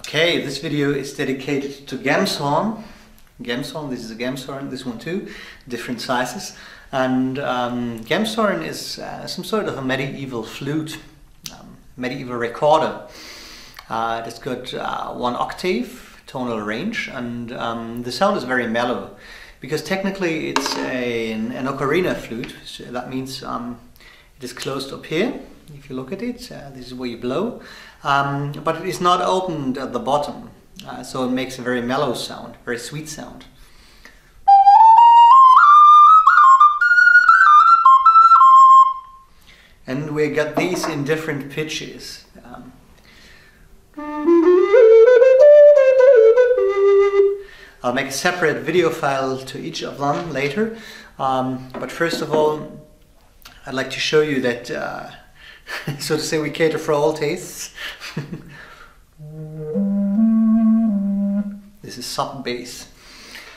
Okay, this video is dedicated to Gemshorn. Gemshorn, this is a Gemshorn, this one too, different sizes. And um, Gemshorn is uh, some sort of a medieval flute, um, medieval recorder. Uh, it's got uh, one octave tonal range and um, the sound is very mellow because technically it's a, an, an ocarina flute, so that means um, it is closed up here if you look at it, uh, this is where you blow, um, but it is not opened at the bottom, uh, so it makes a very mellow sound, very sweet sound. And we got these in different pitches. Um, I'll make a separate video file to each of them later, um, but first of all, I'd like to show you that uh, so to say we cater for all tastes. this is sub bass.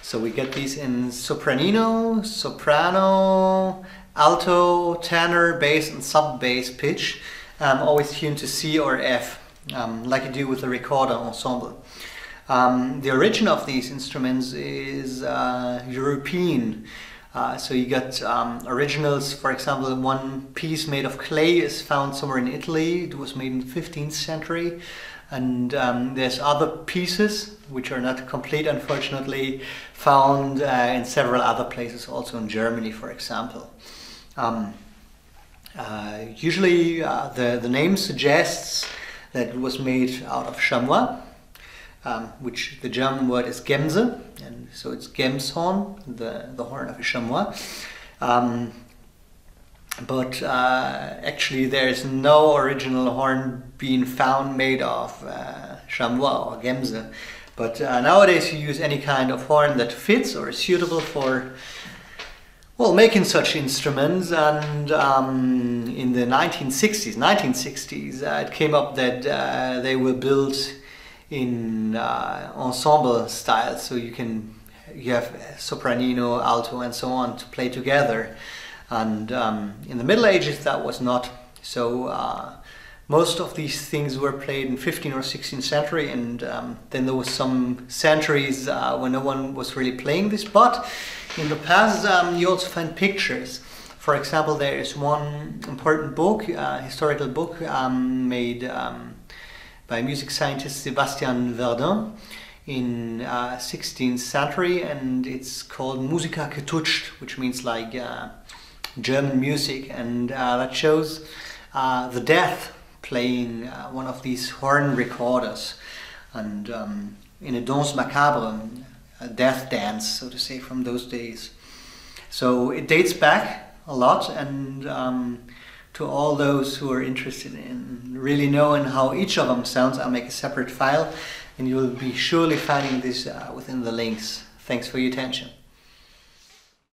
So we get these in sopranino, soprano, alto, tenor, bass and sub bass pitch. Um, always tuned to C or F, um, like you do with the recorder ensemble. Um, the origin of these instruments is uh, European. Uh, so you got um, originals, for example, one piece made of clay is found somewhere in Italy. It was made in the 15th century. And um, there's other pieces, which are not complete, unfortunately, found uh, in several other places, also in Germany, for example. Um, uh, usually uh, the, the name suggests that it was made out of chamois, um, which the German word is Gemse, and so it's Gemshorn, the, the horn of a chamois. Um, but uh, actually there is no original horn being found made of uh, chamois or Gemse. But uh, nowadays you use any kind of horn that fits or is suitable for well, making such instruments, and um, in the 1960s, 1960s, uh, it came up that uh, they were built in uh, ensemble style. So you can you have sopranino alto and so on to play together. And um, in the middle ages that was not. So uh, most of these things were played in 15th or 16th century and um, then there was some centuries uh, when no one was really playing this. But in the past um, you also find pictures. For example there is one important book uh, historical book um, made um, by music scientist Sebastian Virdung in uh, 16th century and it's called Musica getutscht which means like uh, German music and uh, that shows uh, the death playing uh, one of these horn recorders. And um, in a danse macabre a death dance so to say from those days. So it dates back a lot and um, to all those who are interested in really knowing how each of them sounds, I'll make a separate file and you'll be surely finding this uh, within the links. Thanks for your attention.